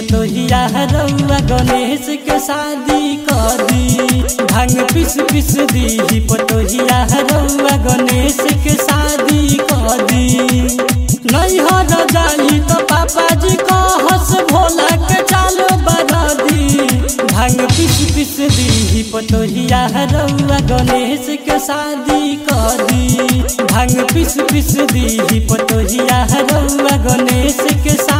दी पतोहिया रउआ गणेश के शादी कर। दी भाँग पिस पिस दी पतोहिया रउआ गणेश के शादी कर। दी नहीं हो जाई तो पापा जी भोला के चालो बरदी भाँग पिस पिस दी पतोहिया रउआ गणेश के शादी कर। दी भाँग पिस पिस दी पतोहिया रउआ गणेश के शादी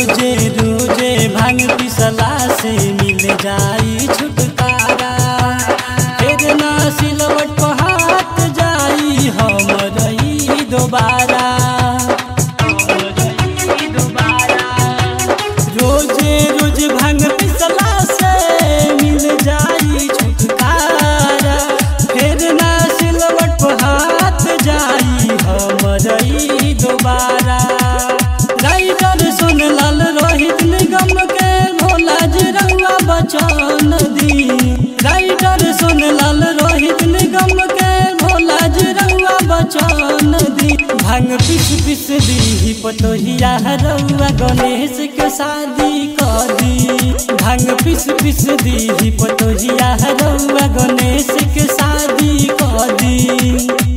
रोज़े रोज़े भाँग पिसला से मिल जाई भाँग पिस पिस दी, पतोहिया रउआ गणेश के शादी कर। दी भाँग पिस पिस दी, पतोहिया रउआ गणेश के शादी कर। दी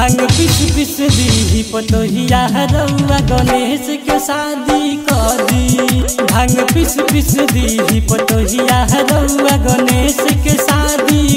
भाँग पिस पिस दी पतोहिया रउआ गणेश के शादी कर। दी भाँग पिस पिस दी पतोहिया रउआ गणेश के शादी